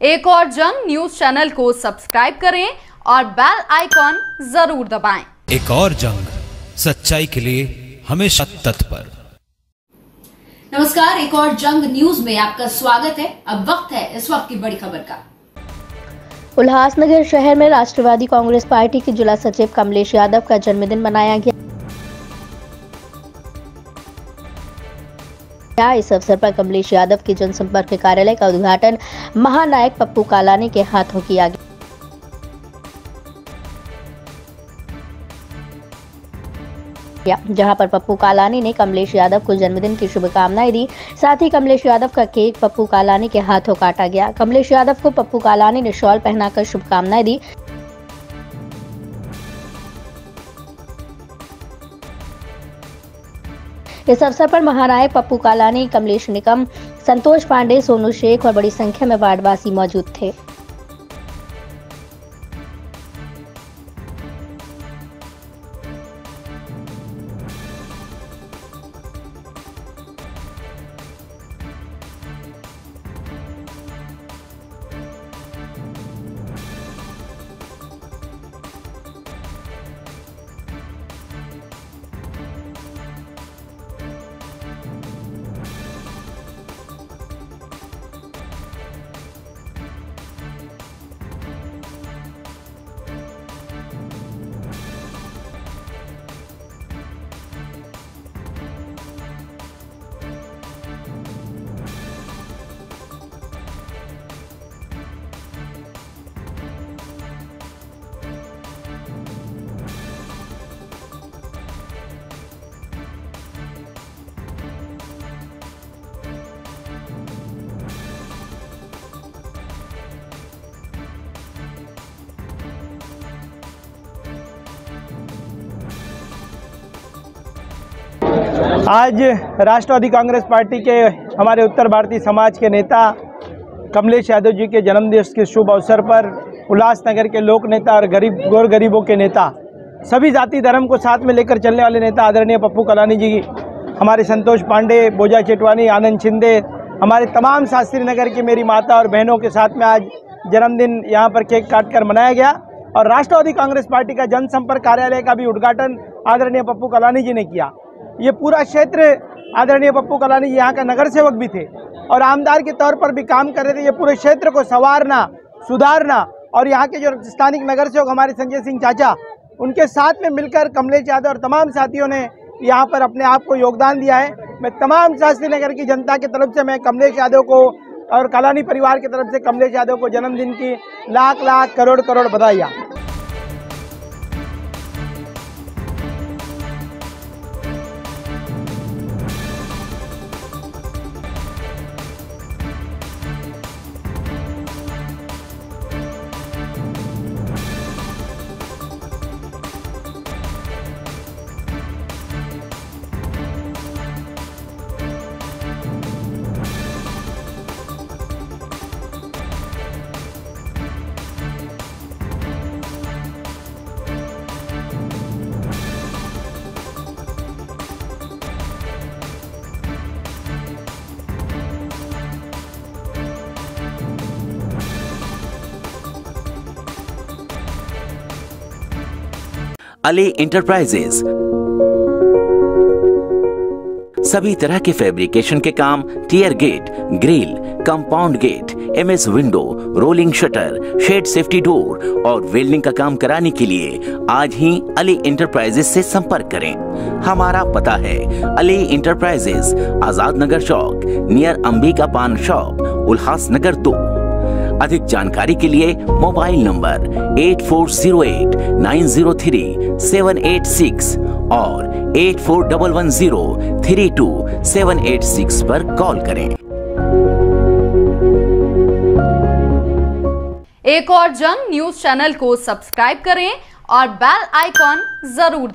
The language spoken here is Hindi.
एक और जंग न्यूज़ चैनल को सब्सक्राइब करें और बेल आइकॉन ज़रूर दबाएँ। एक और जंग सच्चाई के लिए हमेशा तत्पर नमस्कार एक और जंग न्यूज़ में आपका स्वागत है। अब वक्त है इस वक्त की बड़ी खबर का। उल्लासनगर शहर में राष्ट्रवादी कांग्रेस पार्टी के जिला सचिव कमलेश यादव का जन्मदिन मनाया गया। इस अवसर पर कमलेश यादव के जनसंपर्क कार्यालय का उद्घाटन महानायक पप्पू कालानी के हाथों किया गया। जहाँ पर पप्पू कालानी ने कमलेश यादव को जन्मदिन की शुभकामनाएँ दी। साथ ही कमलेश यादव का केक पप्पू कालानी के हाथों काटा गया। कमलेश यादव को पप्पू कालानी ने शॉल पहनाकर शुभकामनाएँ दी। इस अवसर पर महानायक पप्पू कालानी, कमलेश निकम संतोष पांडे, सोनू शेख और बड़ी संख्या में वार्डवासी मौजूद थे। आज राष्ट्रवादी कांग्रेस पार्टी के हमारे उत्तर भारतीय समाज के नेता कमलेश यादव जी के जन्मदिवस के शुभ अवसर पर उल्लासनगर के लोक नेता और गरीब, गौर गरीबों के नेता, सभी जाति धर्म को साथ में लेकर चलने वाले नेता आदरणीय पप्पू कलानी जी, हमारे संतोष पांडे, बोजा चेटवानी, आनंद शिंदे, हमारे तमाम शास्त्री नगर की मेरी माता और बहनों के साथ में आज जन्मदिन यहाँ पर केक काट कर मनाया गया और राष्ट्रवादी कांग्रेस पार्टी का जनसंपर्क कार्यालय का भी उद्घाटन आदरणीय पप्पू कलानी जी ने किया। ये पूरा क्षेत्र आदरणीय पप्पू कलानी यहाँ का नगर सेवक भी थे और आमदार के तौर पर भी काम कर रहे थे। ये पूरे क्षेत्र को संवारना, सुधारना और यहाँ के जो स्थानिक नगर सेवक हमारे संजय सिंह चाचा, उनके साथ में मिलकर कमलेश यादव और तमाम साथियों ने यहाँ पर अपने आप को योगदान दिया है। मैं तमाम शास्त्री नगर की जनता की तरफ़ से मैं कमलेश यादव को और कलानी परिवार की तरफ़ से कमलेश यादव को जन्मदिन की लाख लाख करोड़ करोड़ बधाइयाँ। अली इंटरप्राइजेज सभी तरह के फैब्रिकेशन के काम tier gate grill compound gate MS window rolling shutter shade safety door और वेल्डिंग का काम कराने के लिए आज ही अली इंटरप्राइजेज से संपर्क करें। हमारा पता है, Ali enterprises Azad Nagar Chowk near Ambika Paan shop Ulhas Nagar दो। अधिक जानकारी के लिए mobile number eight four zero eight nine zero three seven eight six और eight four double one zero three two seven eight six पर कॉल करें। एक और जंग न्यूज़ चैनल को सब्सक्राइब करें और बेल आइकॉन ज़रूर